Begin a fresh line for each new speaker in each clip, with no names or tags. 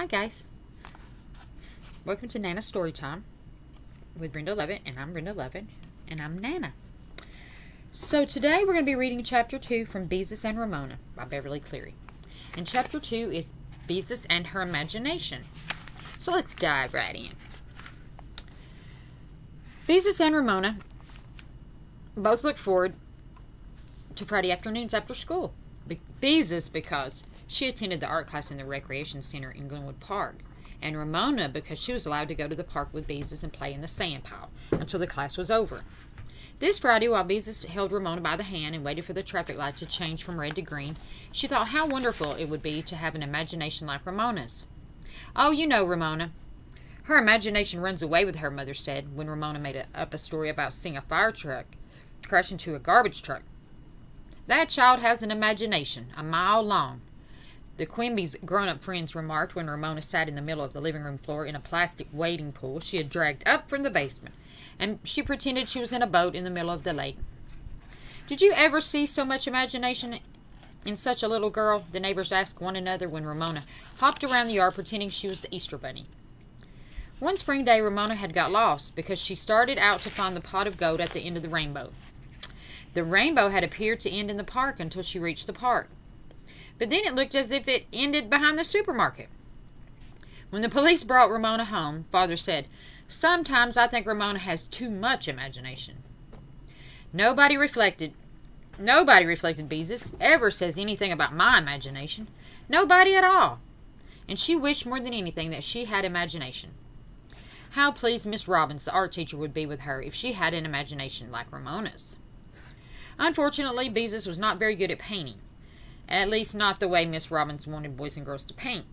Hi guys. Welcome to Nana Story Time with Brenda Lovett, and I'm Brenda Lovett, and I'm Nana. So today we're going to be reading chapter 2 from Beezus and Ramona by Beverly Cleary. And chapter 2 is Beezus and her imagination. So let's dive right in. Beezus and Ramona both look forward to Friday afternoons after school. Be- Beezus because she attended the art class in the recreation center in Glenwood Park, and Ramona because she was allowed to go to the park with Beezus and play in the sand pile until the class was over. This Friday, while Beezus held Ramona by the hand and waited for the traffic light to change from red to green, she thought how wonderful it would be to have an imagination like Ramona's. Oh, you know, Ramona. Her imagination runs away with her, Mother said, when Ramona made a, up a story about seeing a fire truck crash into a garbage truck. That child has an imagination, a mile long. The Quimby's grown up friends remarked when Ramona sat in the middle of the living room floor in a plastic wading pool she had dragged up from the basement, and she pretended she was in a boat in the middle of the lake. Did you ever see so much imagination in such a little girl? The neighbors asked one another when Ramona hopped around the yard pretending she was the Easter Bunny. One spring day, Ramona had got lost because she started out to find the pot of gold at the end of the rainbow. The rainbow had appeared to end in the park until she reached the park but then it looked as if it ended behind the supermarket. When the police brought Ramona home, Father said, Sometimes I think Ramona has too much imagination. Nobody reflected. Nobody reflected Beezus ever says anything about my imagination. Nobody at all. And she wished more than anything that she had imagination. How pleased Miss Robbins, the art teacher, would be with her if she had an imagination like Ramona's. Unfortunately, Beezus was not very good at painting. At least not the way Miss Robbins wanted boys and girls to paint.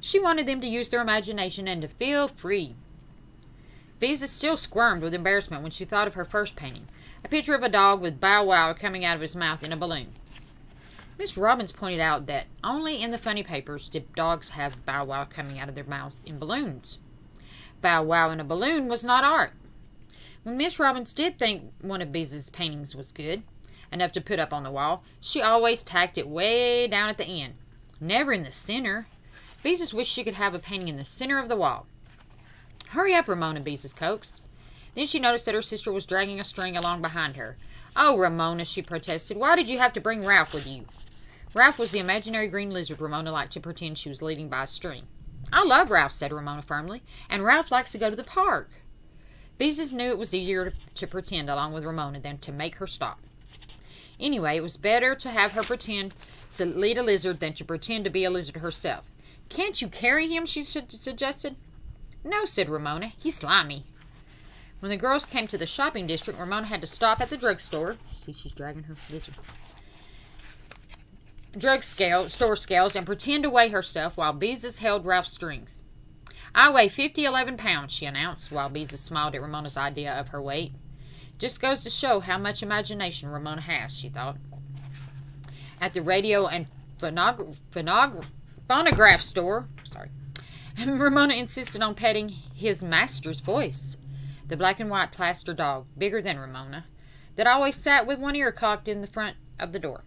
She wanted them to use their imagination and to feel free. Beezus still squirmed with embarrassment when she thought of her first painting, a picture of a dog with bow wow coming out of his mouth in a balloon. Miss Robbins pointed out that only in the funny papers did dogs have bow wow coming out of their mouths in balloons. Bow wow in a balloon was not art. When Miss Robbins did think one of Beezus's paintings was good, enough to put up on the wall, she always tacked it way down at the end. Never in the center. Beezus wished she could have a painting in the center of the wall. Hurry up, Ramona, Beezus coaxed. Then she noticed that her sister was dragging a string along behind her. Oh, Ramona, she protested. Why did you have to bring Ralph with you? Ralph was the imaginary green lizard Ramona liked to pretend she was leading by a string. I love Ralph, said Ramona firmly, and Ralph likes to go to the park. Beezus knew it was easier to, to pretend along with Ramona than to make her stop. Anyway, it was better to have her pretend to lead a lizard than to pretend to be a lizard herself. Can't you carry him? she suggested. No, said Ramona. He's slimy. When the girls came to the shopping district, Ramona had to stop at the drugstore. See, she's dragging her lizard. Drug scale, store scales and pretend to weigh herself while Beezus held Ralph's strings. I weigh fifty eleven pounds, she announced, while Beezus smiled at Ramona's idea of her weight. Just goes to show how much imagination Ramona has, she thought. At the radio and phonog phonog phonograph store, sorry, Ramona insisted on petting his master's voice, the black and white plaster dog, bigger than Ramona, that always sat with one ear cocked in the front of the door.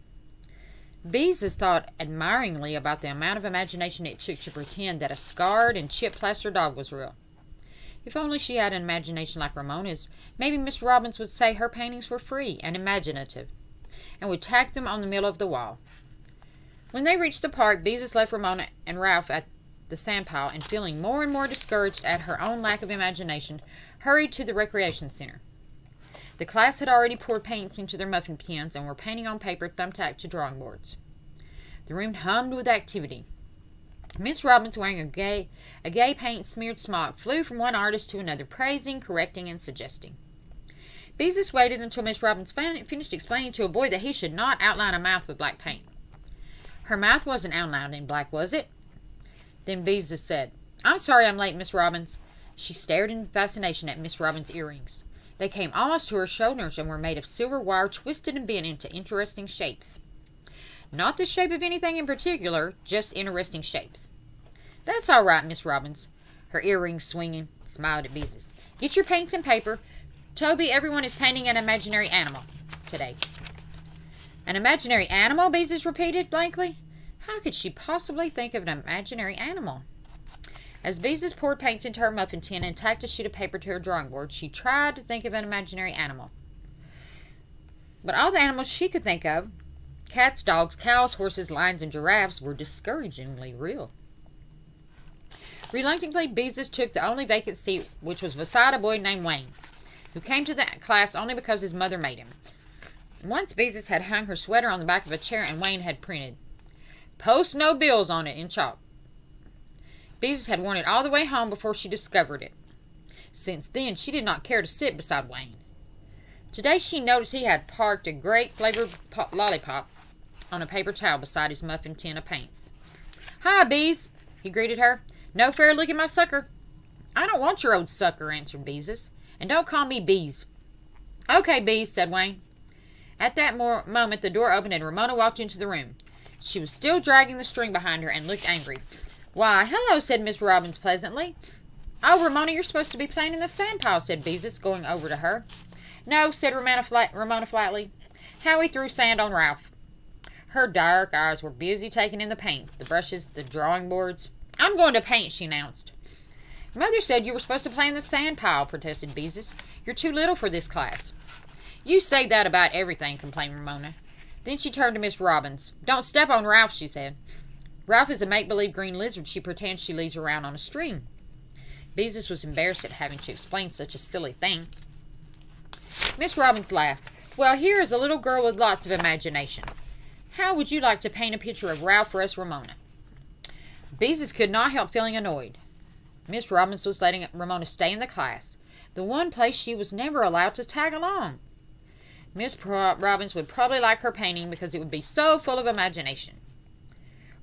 Beezus thought admiringly about the amount of imagination it took to pretend that a scarred and chip plaster dog was real. If only she had an imagination like Ramona's, maybe Miss Robbins would say her paintings were free and imaginative, and would tack them on the middle of the wall. When they reached the park, Beezus left Ramona and Ralph at the sandpile, and feeling more and more discouraged at her own lack of imagination, hurried to the recreation center. The class had already poured paints into their muffin pans and were painting on paper thumbtacked to drawing boards. The room hummed with activity. Miss Robbins, wearing a gay, a gay paint smeared smock, flew from one artist to another, praising, correcting, and suggesting. Beezus waited until Miss Robbins finished explaining to a boy that he should not outline a mouth with black paint. Her mouth wasn't outlined in black, was it? Then Beezus said, I'm sorry I'm late, Miss Robbins. She stared in fascination at Miss Robbins' earrings. They came almost to her shoulders and were made of silver wire twisted and bent into interesting shapes. Not the shape of anything in particular, just interesting shapes. That's all right, Miss Robbins. Her earrings swinging, smiled at Beezus. Get your paints and paper. Toby, everyone is painting an imaginary animal today. An imaginary animal? Beezus repeated blankly. How could she possibly think of an imaginary animal? As Beezus poured paints into her muffin tin and tacked a sheet of paper to her drawing board, she tried to think of an imaginary animal. But all the animals she could think of cats, dogs, cows, horses, lions, and giraffes were discouragingly real. Reluctantly, Beezus took the only vacant seat, which was beside a boy named Wayne, who came to the class only because his mother made him. Once Beezus had hung her sweater on the back of a chair, and Wayne had printed, Post no bills on it in chalk. Beezus had worn it all the way home before she discovered it. Since then, she did not care to sit beside Wayne. Today, she noticed he had parked a great flavored lollipop on a paper towel beside his muffin tin of paints. Hi, Bees, he greeted her. No fair look at my sucker. I don't want your old sucker, answered Beezus. And don't call me Bees. Okay, Bees, said Wayne. At that moment, the door opened and Ramona walked into the room. She was still dragging the string behind her and looked angry. Why, hello, said Miss Robbins pleasantly. Oh, Ramona, you're supposed to be playing in the sand pile, said Beezus, going over to her. No, said Ramona, flat, Ramona flatly. Howie threw sand on Ralph. Her dark eyes were busy taking in the paints, the brushes, the drawing boards. I'm going to paint, she announced. Mother said you were supposed to play in the sand pile, protested Beezus. You're too little for this class. You say that about everything, complained Ramona. Then she turned to Miss Robbins. Don't step on Ralph, she said. Ralph is a make-believe green lizard she pretends she leads around on a string. Beezus was embarrassed at having to explain such a silly thing. Miss Robbins laughed. Well, here is a little girl with lots of imagination. How would you like to paint a picture of Ralph for us, Ramona? Beezus could not help feeling annoyed. Miss Robbins was letting Ramona stay in the class, the one place she was never allowed to tag along. Miss Robbins would probably like her painting because it would be so full of imagination.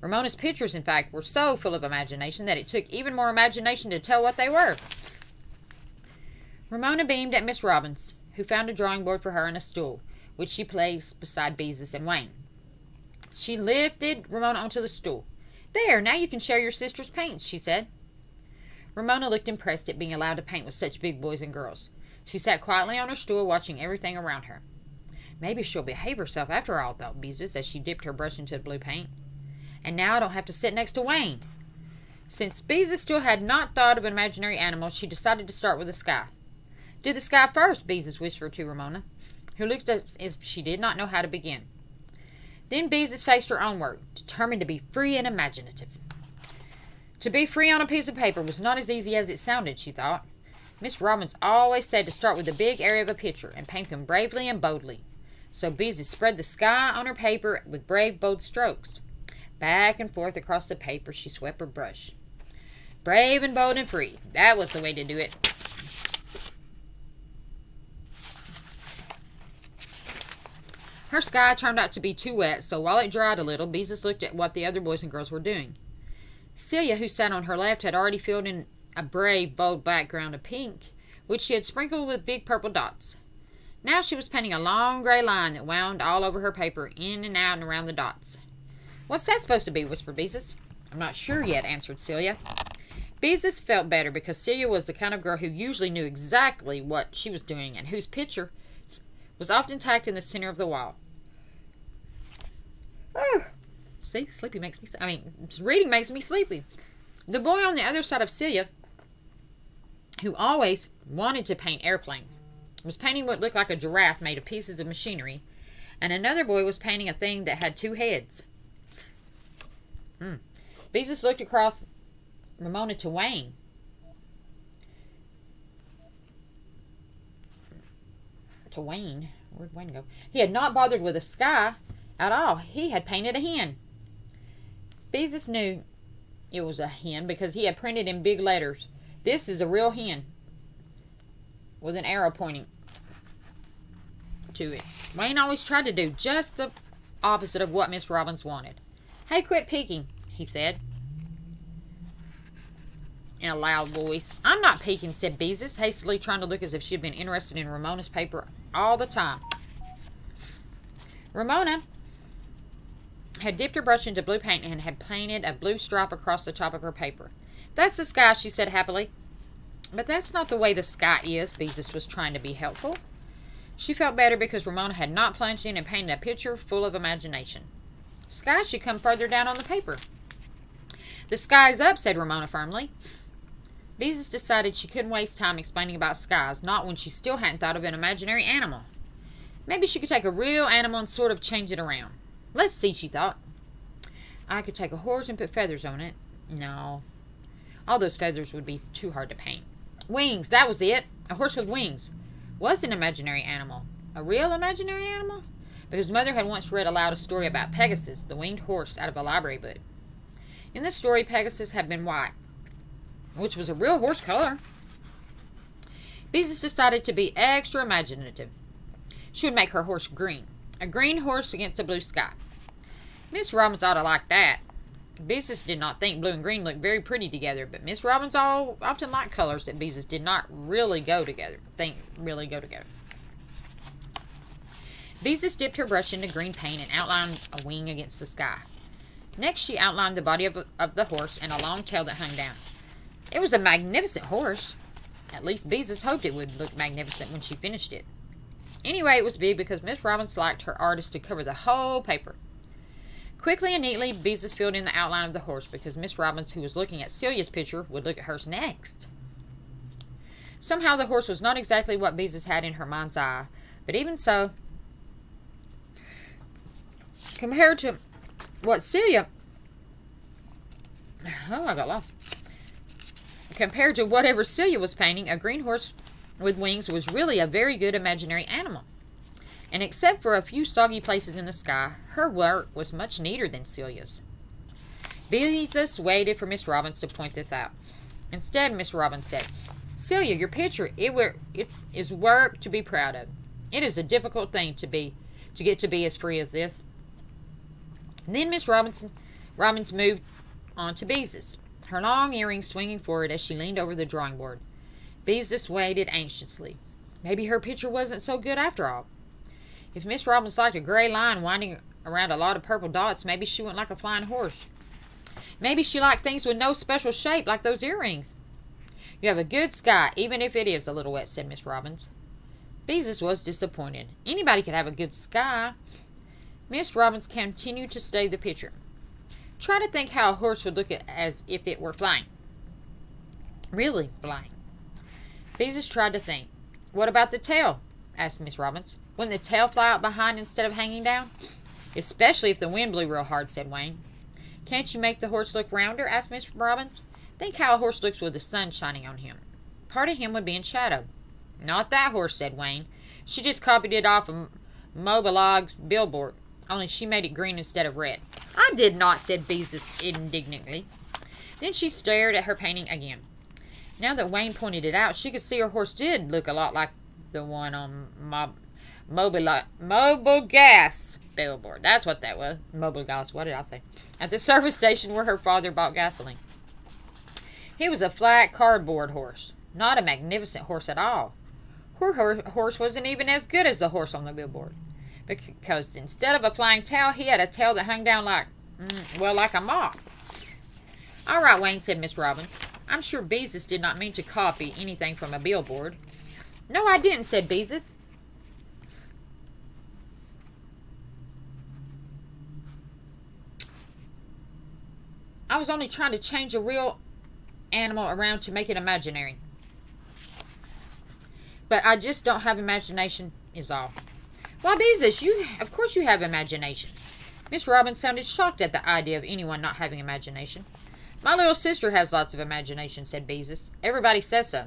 Ramona's pictures, in fact, were so full of imagination that it took even more imagination to tell what they were. Ramona beamed at Miss Robbins, who found a drawing board for her and a stool, which she placed beside Beezus and Wayne. She lifted Ramona onto the stool. There, now you can share your sister's paints, she said. Ramona looked impressed at being allowed to paint with such big boys and girls. She sat quietly on her stool, watching everything around her. Maybe she'll behave herself after all, thought Beezus as she dipped her brush into the blue paint. And now I don't have to sit next to Wayne. Since Beezus still had not thought of an imaginary animal, she decided to start with the sky. Do the sky first, Beezus whispered to Ramona, who looked as if she did not know how to begin. Then Beezus faced her own work, determined to be free and imaginative. To be free on a piece of paper was not as easy as it sounded, she thought. Miss Robbins always said to start with a big area of a picture and paint them bravely and boldly. So Beezus spread the sky on her paper with brave, bold strokes. Back and forth across the paper she swept her brush. Brave and bold and free. That was the way to do it. Her sky turned out to be too wet, so while it dried a little, Beezus looked at what the other boys and girls were doing. Celia, who sat on her left, had already filled in a brave, bold background of pink, which she had sprinkled with big purple dots. Now she was painting a long gray line that wound all over her paper, in and out and around the dots. What's that supposed to be? whispered Beezus. I'm not sure yet, answered Celia. Beezus felt better because Celia was the kind of girl who usually knew exactly what she was doing and whose picture was often tacked in the center of the wall. Oh, see, sleepy makes me. I mean, reading makes me sleepy. The boy on the other side of Celia, who always wanted to paint airplanes, was painting what looked like a giraffe made of pieces of machinery, and another boy was painting a thing that had two heads. Hmm. Beezus looked across Ramona to Wayne, to Wayne. Where'd Wayne go? He had not bothered with the sky at all. He had painted a hen. Beezus knew it was a hen because he had printed in big letters. This is a real hen. With an arrow pointing to it. Wayne always tried to do just the opposite of what Miss Robbins wanted. Hey, quit peeking, he said in a loud voice. I'm not peeking, said Beezus, hastily trying to look as if she had been interested in Ramona's paper all the time. Ramona had dipped her brush into blue paint and had painted a blue stripe across the top of her paper. That's the sky, she said happily. But that's not the way the sky is, Beezus was trying to be helpful. She felt better because Ramona had not plunged in and painted a picture full of imagination. Sky should come further down on the paper. The sky's up, said Ramona firmly. Beezus decided she couldn't waste time explaining about skies, not when she still hadn't thought of an imaginary animal. Maybe she could take a real animal and sort of change it around. Let's see, she thought. I could take a horse and put feathers on it. No. All those feathers would be too hard to paint. Wings, that was it. A horse with wings. Was an imaginary animal. A real imaginary animal? Because Mother had once read aloud a story about Pegasus, the winged horse, out of a library book. In the story, Pegasus had been white, which was a real horse color. Beezus decided to be extra imaginative. She would make her horse green. A green horse against a blue sky. Miss Robbins ought to like that. Beezus did not think blue and green looked very pretty together, but Miss Robbins all often liked colors that Beezus did not really go together. Think really go together. Beezus dipped her brush into green paint and outlined a wing against the sky. Next, she outlined the body of, of the horse and a long tail that hung down. It was a magnificent horse. At least Beezus hoped it would look magnificent when she finished it. Anyway, it was big because Miss Robbins liked her artist to cover the whole paper. Quickly and neatly, Beezus filled in the outline of the horse because Miss Robbins, who was looking at Celia's picture, would look at hers next. Somehow the horse was not exactly what Beezus had in her mind's eye, but even so, compared to what Celia... Oh, I got lost. Compared to whatever Celia was painting, a green horse with wings was really a very good imaginary animal. And except for a few soggy places in the sky, her work was much neater than Celia's. Beezus waited for Miss Robbins to point this out. Instead, Miss Robbins said, Celia, your picture, it, were, it is work to be proud of. It is a difficult thing to be to get to be as free as this. And then Miss Robinson Robbins moved on to Beezus, her long earrings swinging forward as she leaned over the drawing board. Beezus waited anxiously. Maybe her picture wasn't so good after all. If Miss Robbins liked a gray line winding around a lot of purple dots, maybe she wouldn't like a flying horse. Maybe she liked things with no special shape, like those earrings. You have a good sky, even if it is a little wet, said Miss Robbins. Beezus was disappointed. Anybody could have a good sky. Miss Robbins continued to study the picture. Try to think how a horse would look as if it were flying. Really flying. Beezus tried to think. What about the tail? asked Miss Robbins. Wouldn't the tail fly out behind instead of hanging down? Especially if the wind blew real hard, said Wayne. Can't you make the horse look rounder? asked Miss Robbins. Think how a horse looks with the sun shining on him. Part of him would be in shadow. Not that horse, said Wayne. She just copied it off of Mobilgas billboard, only she made it green instead of red. I did not, said Beezus indignantly. Then she stared at her painting again. Now that Wayne pointed it out, she could see her horse did look a lot like the one on Mob mobile mobile gas billboard. That's what that was. Mobile gas. What did I say? At the service station where her father bought gasoline. He was a flat cardboard horse, not a magnificent horse at all. Her horse wasn't even as good as the horse on the billboard, because instead of a flying tail, he had a tail that hung down like, mm, well, like a mop. All right, Wayne, said Miss Robbins. I'm sure Beezus did not mean to copy anything from a billboard. No, I didn't, said Beezus. I was only trying to change a real animal around to make it imaginary. But I just don't have imagination, is all. Why, Beezus, you, of course you have imagination. Miss Robin sounded shocked at the idea of anyone not having imagination. My little sister has lots of imagination, said Beezus. Everybody says so.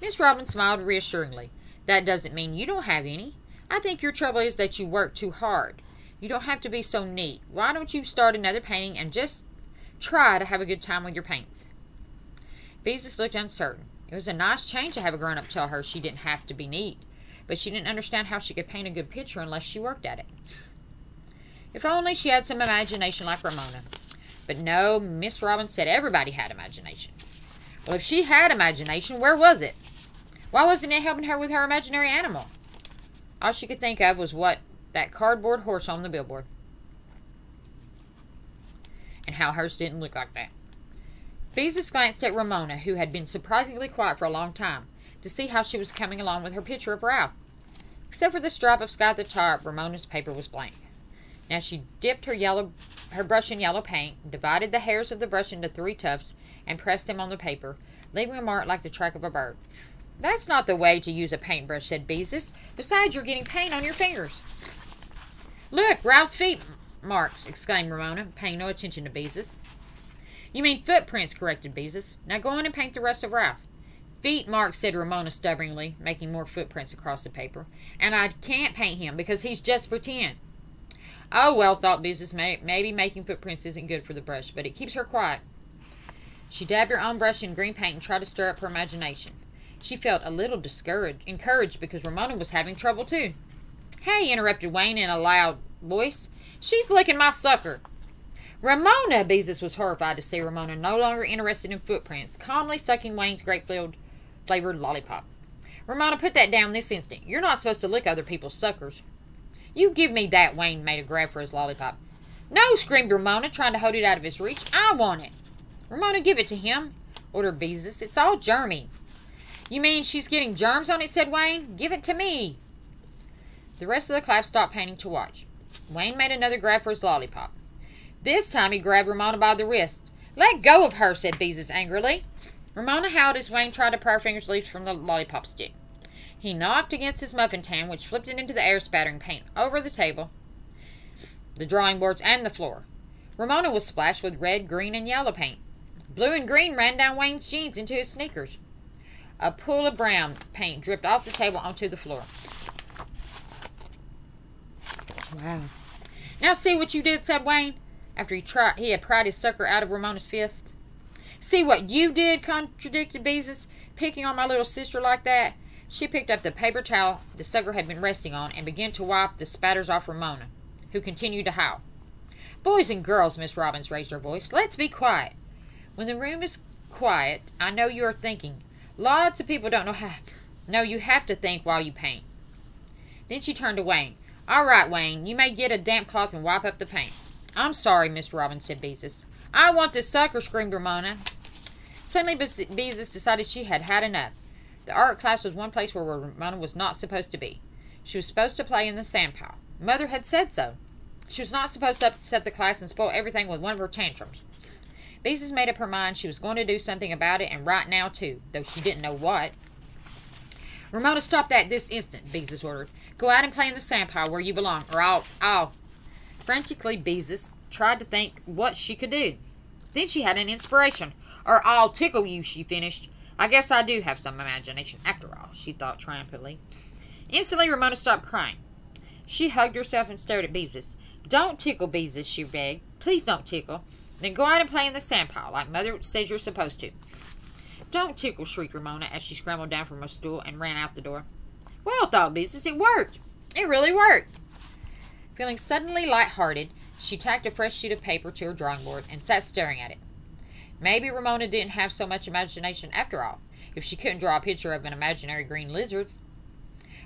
Miss Robin smiled reassuringly. That doesn't mean you don't have any. I think your trouble is that you work too hard. You don't have to be so neat. Why don't you start another painting and just Try to have a good time with your paints. Beezus looked uncertain. It was a nice change to have a grown-up tell her she didn't have to be neat, but she didn't understand how she could paint a good picture unless she worked at it. If only she had some imagination like Ramona. But no, Miss Robbins said everybody had imagination. Well, if she had imagination, where was it? Why wasn't it helping her with her imaginary animal? All she could think of was what that cardboard horse on the billboard and how hers didn't look like that. Beezus glanced at Ramona, who had been surprisingly quiet for a long time, to see how she was coming along with her picture of Ralph. Except for the stripe of sky at the top, Ramona's paper was blank. Now she dipped her yellow her brush in yellow paint, divided the hairs of the brush into three tufts, and pressed them on the paper, leaving a mark like the track of a bird. That's not the way to use a paintbrush, said Beezus. Besides, you're getting paint on your fingers. Look, Ralph's feet marks, exclaimed Ramona, paying no attention to Beezus. You mean footprints, corrected Beezus. Now go on and paint the rest of Ralph. Feet marks, said Ramona stubbornly, making more footprints across the paper. And I can't paint him because he's just ten. Oh, well, thought Beezus, maybe making footprints isn't good for the brush, but it keeps her quiet. She dabbed her own brush in green paint and tried to stir up her imagination. She felt a little discouraged, encouraged because Ramona was having trouble too. Hey, interrupted Wayne in a loud voice. She's licking my sucker. Ramona! Beezus was horrified to see Ramona no longer interested in footprints, calmly sucking Wayne's grape flavored lollipop. Ramona, put that down this instant. You're not supposed to lick other people's suckers. You give me that, Wayne made a grab for his lollipop. No, screamed Ramona, trying to hold it out of his reach. I want it. Ramona, give it to him, ordered Beezus. It's all germy. You mean she's getting germs on it, said Wayne. Give it to me. The rest of the class stopped painting to watch. Wayne made another grab for his lollipop. This time he grabbed Ramona by the wrist. Let go of her, said Beezus angrily. Ramona howled as Wayne tried to pry her fingers loose from the lollipop stick. He knocked against his muffin tin, which flipped it into the air, spattering paint over the table, the drawing boards, and the floor. Ramona was splashed with red, green, and yellow paint. Blue and green ran down Wayne's jeans into his sneakers. A pool of brown paint dripped off the table onto the floor. Wow. Now see what you did, said Wayne, after he tried he had pried his sucker out of Ramona's fist. See what you did, contradicted Beezus, picking on my little sister like that. She picked up the paper towel the sucker had been resting on and began to wipe the spatters off Ramona, who continued to howl. Boys and girls, Miss Robbins raised her voice, let's be quiet. When the room is quiet, I know you are thinking. Lots of people don't know how. No, you have to think while you paint. Then she turned to Wayne. All right, Wayne, you may get a damp cloth and wipe up the paint. I'm sorry, Miss Robbins, said Beezus. I want this sucker, screamed Ramona. Suddenly, Beezus decided she had had enough. The art class was one place where Ramona was not supposed to be. She was supposed to play in the sand pile. Mother had said so. She was not supposed to upset the class and spoil everything with one of her tantrums. Beezus made up her mind she was going to do something about it, and right now, too, though she didn't know what. Ramona, stop that this instant, Beezus ordered. Go out and play in the sand pile where you belong, or I'll, I'll. Frantically, Beezus tried to think what she could do. Then she had an inspiration. Or I'll tickle you, she finished. I guess I do have some imagination after all, she thought triumphantly. Instantly, Ramona stopped crying. She hugged herself and stared at Beezus. Don't tickle, Beezus, she begged. Please don't tickle. Then go out and play in the sandpile, like Mother says you're supposed to. Don't tickle, shrieked Ramona as she scrambled down from her stool and ran out the door. Well, thought Beezus, it worked. It really worked. Feeling suddenly light-hearted, she tacked a fresh sheet of paper to her drawing board and sat staring at it. Maybe Ramona didn't have so much imagination after all, if she couldn't draw a picture of an imaginary green lizard.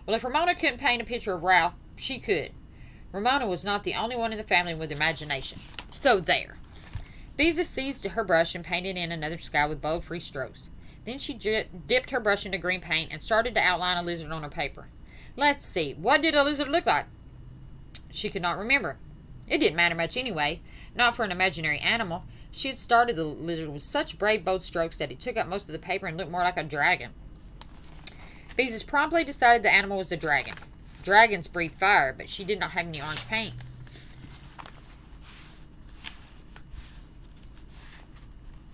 Well, if Ramona couldn't paint a picture of Ralph, she could. Ramona was not the only one in the family with imagination. So there. Beezus seized her brush and painted in another sky with bold, free strokes. Then she dipped her brush into green paint and started to outline a lizard on her paper. Let's see, what did a lizard look like? She could not remember. It didn't matter much anyway, not for an imaginary animal. She had started the lizard with such brave, bold strokes that it took up most of the paper and looked more like a dragon. Beezus promptly decided the animal was a dragon. Dragons breathe fire, but she did not have any orange paint.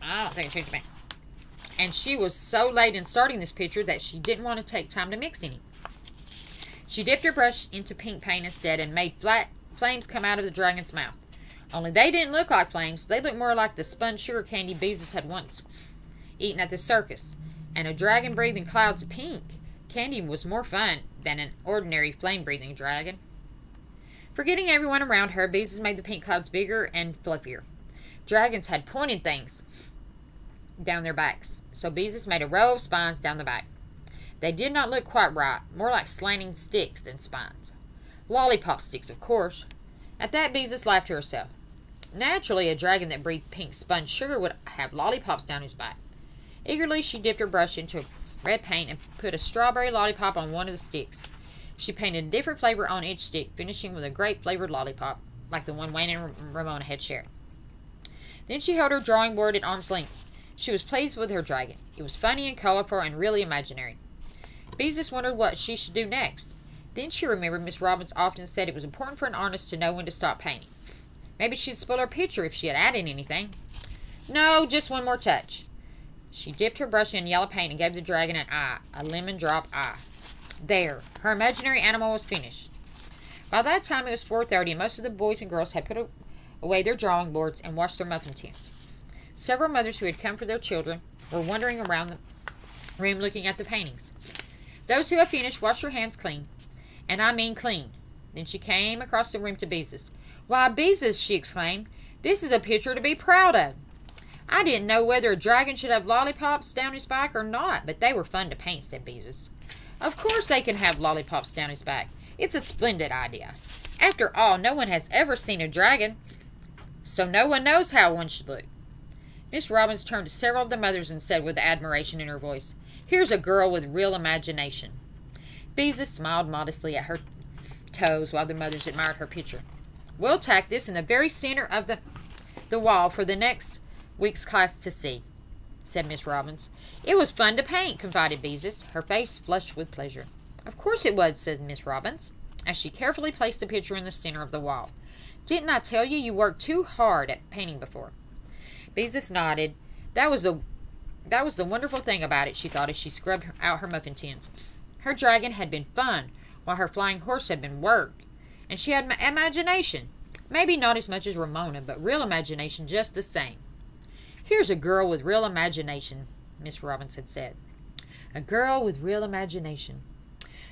I don't think it changed paint. And she was so late in starting this picture that she didn't want to take time to mix any. She dipped her brush into pink paint instead and made flat flames come out of the dragon's mouth. Only they didn't look like flames. They looked more like the spun sugar candy Beezus had once eaten at the circus. And a dragon breathing clouds of pink. Candy was more fun than an ordinary flame-breathing dragon. Forgetting everyone around her, Beezus made the pink clouds bigger and fluffier. Dragons had pointed things down their backs, so Beezus made a row of spines down the back. They did not look quite right, more like slanting sticks than spines. Lollipop sticks, of course. At that, Beezus laughed to herself. Naturally, a dragon that breathed pink sponge sugar would have lollipops down his back. Eagerly, she dipped her brush into red paint and put a strawberry lollipop on one of the sticks. She painted a different flavor on each stick, finishing with a grape-flavored lollipop, like the one Wayne and Ramona had shared. Then she held her drawing board at arm's length. She was pleased with her dragon. It was funny and colorful and really imaginary. Beezus wondered what she should do next. Then she remembered Miss Robbins often said it was important for an artist to know when to stop painting. Maybe she'd spoil her picture if she had added anything. No, just one more touch. She dipped her brush in yellow paint and gave the dragon an eye, a lemon drop eye. There, her imaginary animal was finished. By that time it was 4.30 and most of the boys and girls had put away their drawing boards and washed their muffin tins. Several mothers who had come for their children were wandering around the room looking at the paintings. Those who had finished washed their hands clean, and I mean clean. Then she came across the room to Beezus. Why, Beezus, she exclaimed, this is a picture to be proud of. I didn't know whether a dragon should have lollipops down his back or not, but they were fun to paint, said Beezus. Of course they can have lollipops down his back. It's a splendid idea. After all, no one has ever seen a dragon, so no one knows how one should look. Miss Robbins turned to several of the mothers and said with admiration in her voice, Here's a girl with real imagination. Beezus smiled modestly at her toes while the mothers admired her picture. We'll tack this in the very center of the, the wall for the next week's class to see, said Miss Robbins. It was fun to paint, confided Beezus, her face flushed with pleasure. Of course it was, said Miss Robbins, as she carefully placed the picture in the center of the wall. Didn't I tell you you worked too hard at painting before? Beezus nodded. That was the that was the wonderful thing about it, she thought as she scrubbed out her muffin tins. Her dragon had been fun, while her flying horse had been work. And she had imagination. Maybe not as much as Ramona, but real imagination just the same. Here's a girl with real imagination, Miss Robbins had said. A girl with real imagination.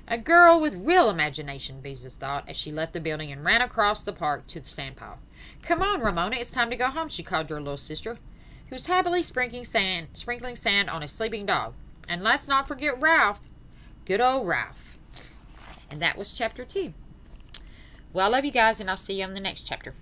A girl with real imagination, Beezus thought, as she left the building and ran across the park to the sandpile. Come on, Ramona, it's time to go home, she called to her little sister, who was happily sprinkling sand, sprinkling sand on a sleeping dog. And let's not forget Ralph. Good old Ralph. And that was chapter two. Well, I love you guys, and I'll see you on the next chapter.